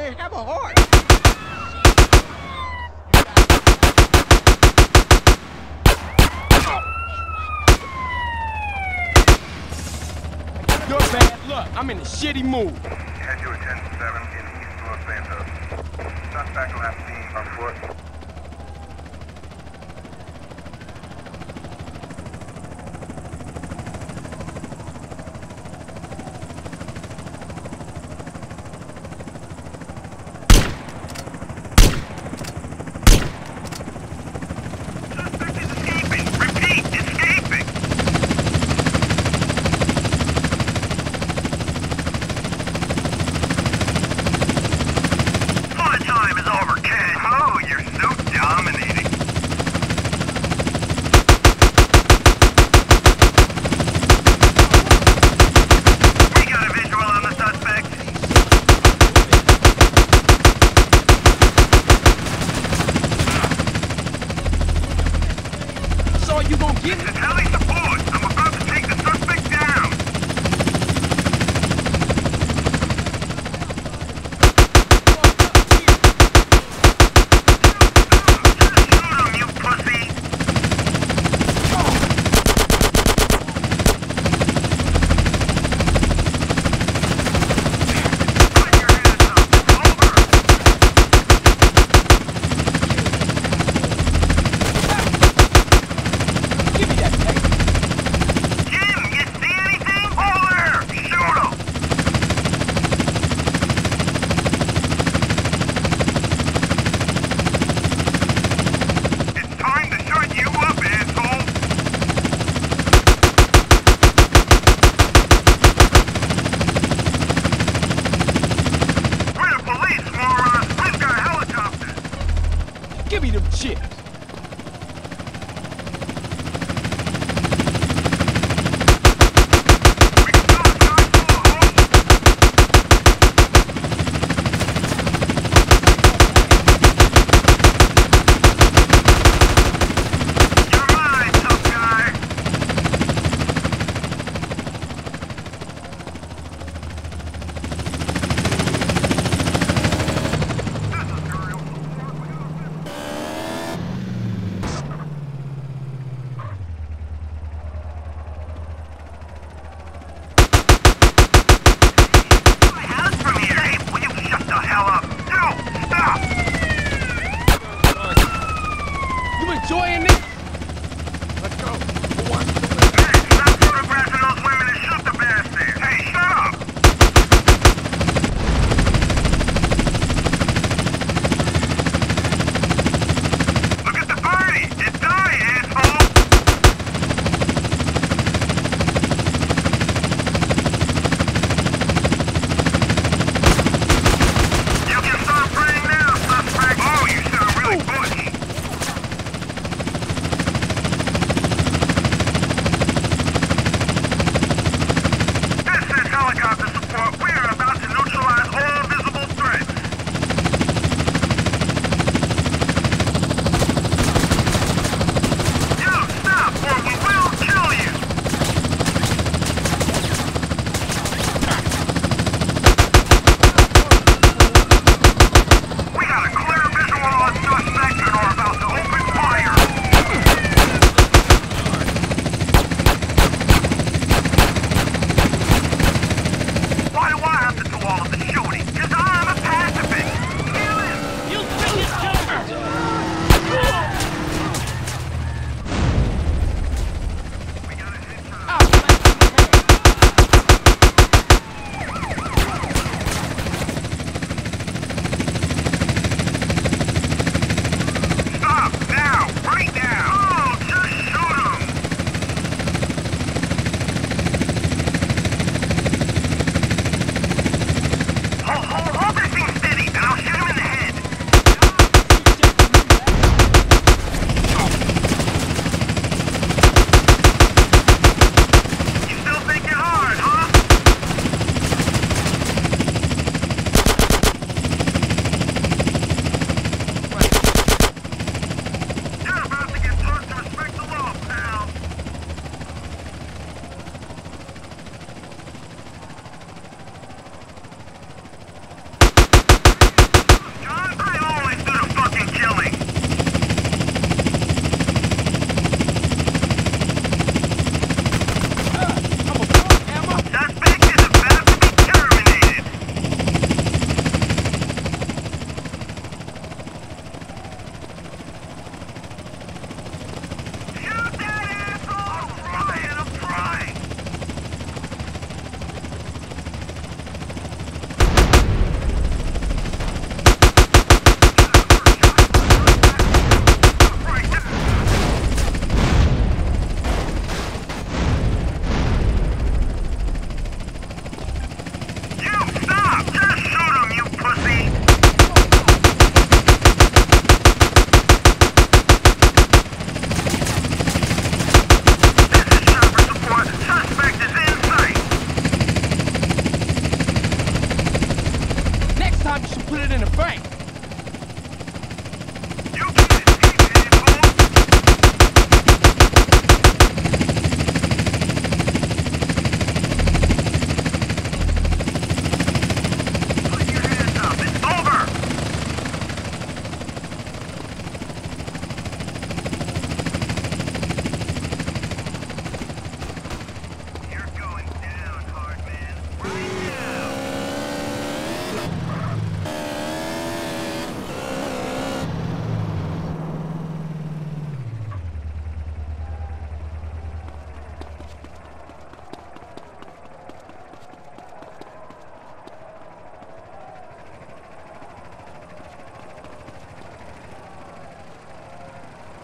Man, have a heart. Man, look, I'm in a shitty mood. Head to 10-7 in East Los Santos. Suspect will have seen foot. Get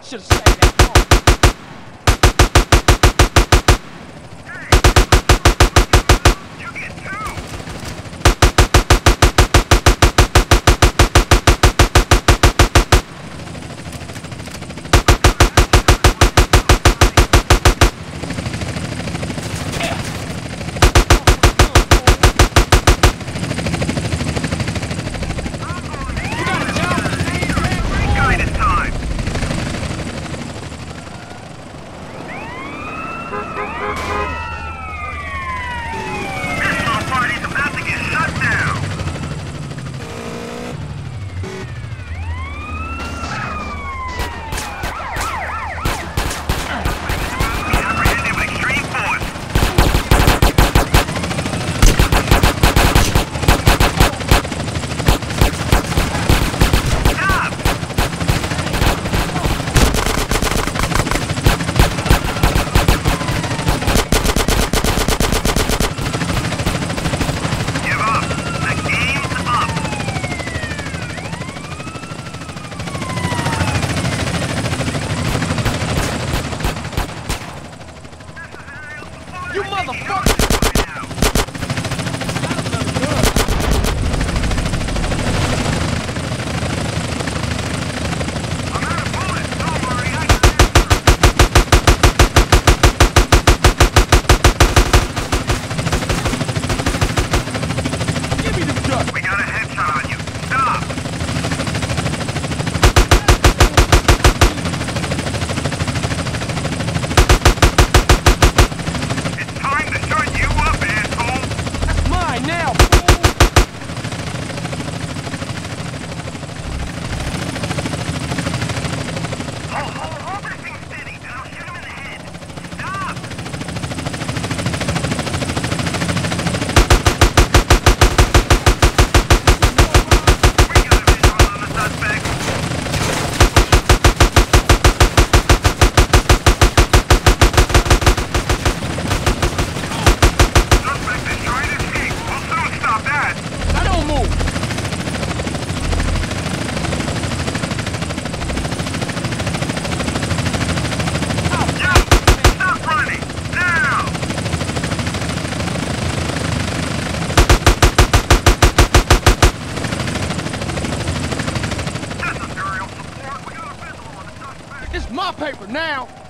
Should've saved my paper now!